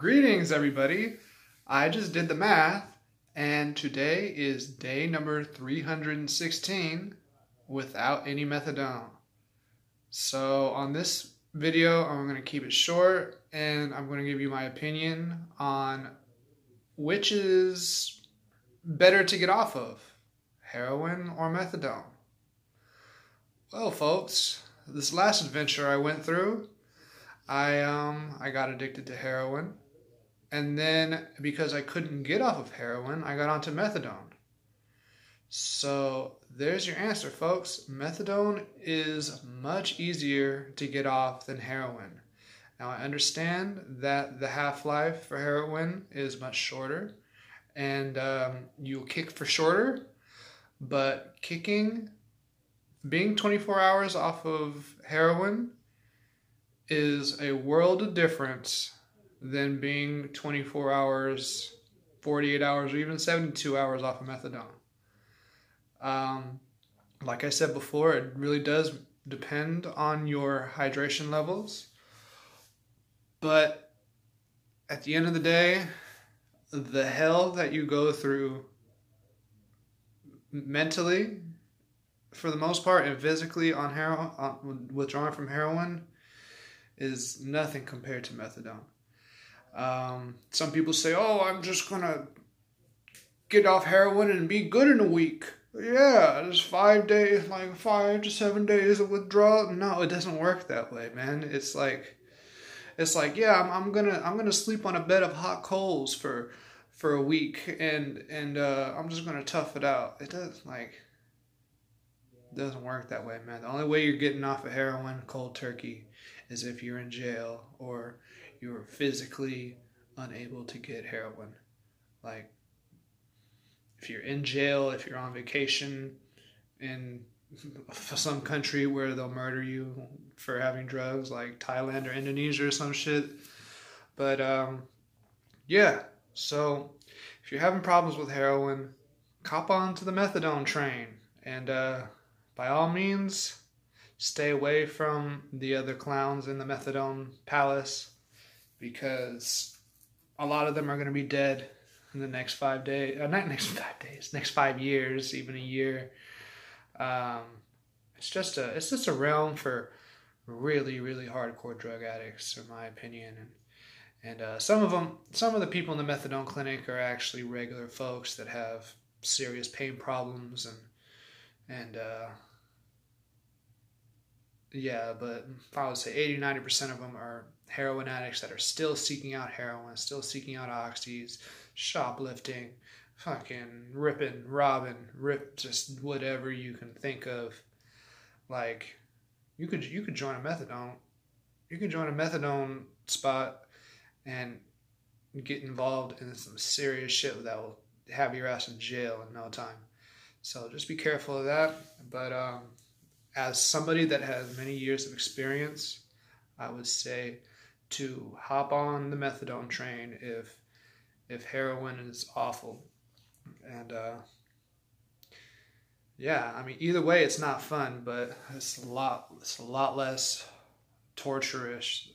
Greetings, everybody. I just did the math, and today is day number 316 without any methadone. So, on this video, I'm going to keep it short and I'm going to give you my opinion on which is better to get off of heroin or methadone. Well, folks, this last adventure I went through, I um I got addicted to heroin and then because I couldn't get off of heroin, I got onto methadone. So there's your answer, folks. Methadone is much easier to get off than heroin. Now, I understand that the half life for heroin is much shorter and um, you'll kick for shorter, but kicking, being 24 hours off of heroin is a world of difference than being 24 hours, 48 hours, or even 72 hours off of methadone. Um, like I said before, it really does depend on your hydration levels. But at the end of the day, the hell that you go through mentally, for the most part, and physically on heroin, on withdrawing from heroin, is nothing compared to methadone. Um, some people say, "Oh, I'm just gonna get off heroin and be good in a week." Yeah, it's five days, like five to seven days of withdrawal. No, it doesn't work that way, man. It's like, it's like, yeah, I'm, I'm gonna, I'm gonna sleep on a bed of hot coals for, for a week, and and uh, I'm just gonna tough it out. It doesn't like, it doesn't work that way, man. The only way you're getting off of heroin cold turkey is if you're in jail or you're physically unable to get heroin. Like, if you're in jail, if you're on vacation in some country where they'll murder you for having drugs, like Thailand or Indonesia or some shit. But um, yeah, so if you're having problems with heroin, cop on to the methadone train. And uh, by all means, stay away from the other clowns in the methadone palace because a lot of them are going to be dead in the next five days, uh, not next five days, next five years, even a year. Um, it's just a it's just a realm for really really hardcore drug addicts, in my opinion, and and uh, some of them, some of the people in the methadone clinic are actually regular folks that have serious pain problems and and uh, yeah, but I would say 80 90% of them are heroin addicts that are still seeking out heroin, still seeking out oxys, shoplifting, fucking ripping, robbing, rip just whatever you can think of. Like you could you could join a methadone you could join a methadone spot and get involved in some serious shit that will have your ass in jail in no time. So just be careful of that. But um, as somebody that has many years of experience, I would say to hop on the methadone train if if heroin is awful. And uh, yeah i mean either way it's not fun but it's a lot it's a lot less torturous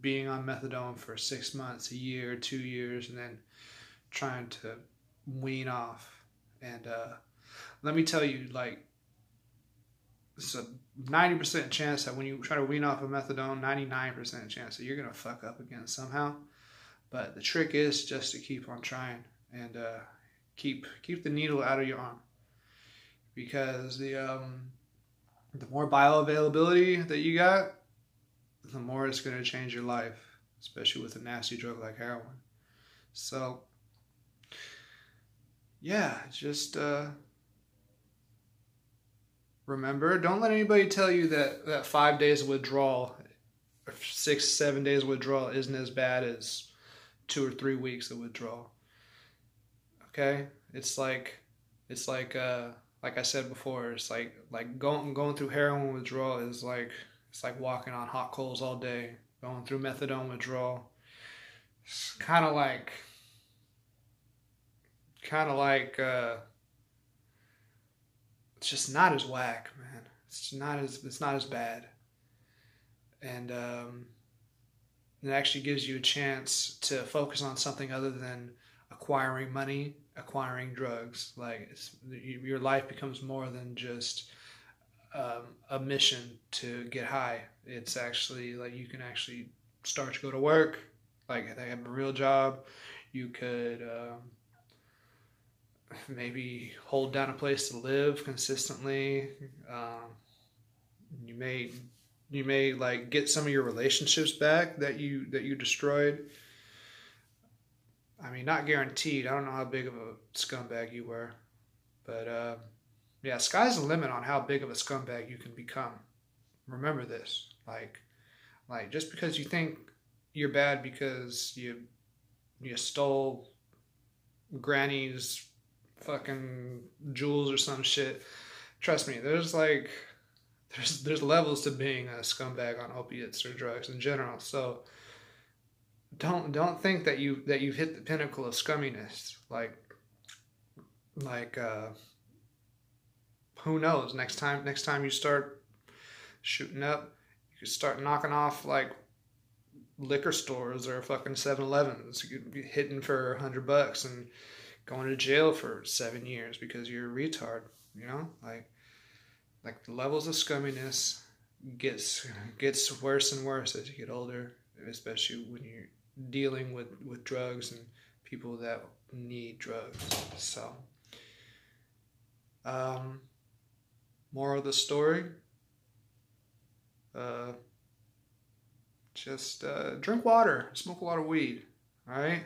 being on methadone for six months a year two years and then trying to wean off. And uh, let me tell you like it's a 90% chance that when you try to wean off of methadone, 99% chance that you're going to fuck up again somehow. But the trick is just to keep on trying and uh, keep keep the needle out of your arm because the um, the more bioavailability that you got, the more it's going to change your life, especially with a nasty drug like heroin. So, yeah, just uh, remember don't let anybody tell you that that five days of withdrawal or six seven days withdrawal isn't as bad as two or three weeks of withdrawal. Okay? It's like it's like uh like i said before it's like like going going through heroin withdrawal is like it's like walking on hot coals all day going through methadone withdrawal. It's kind of like kind of like uh it's just not as whack, man. It's not as it's not as bad. And um, it actually gives you a chance to focus on something other than acquiring money, acquiring drugs. Like your life becomes more than just um, a mission to get high. It's actually like you can actually start to go to work. Like they have a real job. You could um, maybe hold down a place to live consistently. Um, you may you may like get some of your relationships back that you that you destroyed. I mean, not guaranteed. I don't know how big of a scumbag you were, but uh, yeah, sky's the limit on how big of a scumbag you can become. Remember this, like, like just because you think you're bad because you you stole granny's fucking jewels or some shit. Trust me, there's like there's there's levels to being a scumbag on opiates or drugs in general. So don't don't think that you that you've hit the pinnacle of scumminess. Like like uh who knows? Next time next time you start shooting up, you start knocking off like liquor stores or fucking 7-Elevens. You could be hitting for a hundred bucks and going to jail for seven years because you're a retard. You know, like like the levels of scumminess gets gets worse and worse as you get older, especially when you're dealing with with drugs and people that need drugs. So, um, more of the story. Uh, just uh, drink water, smoke a lot of weed. All right.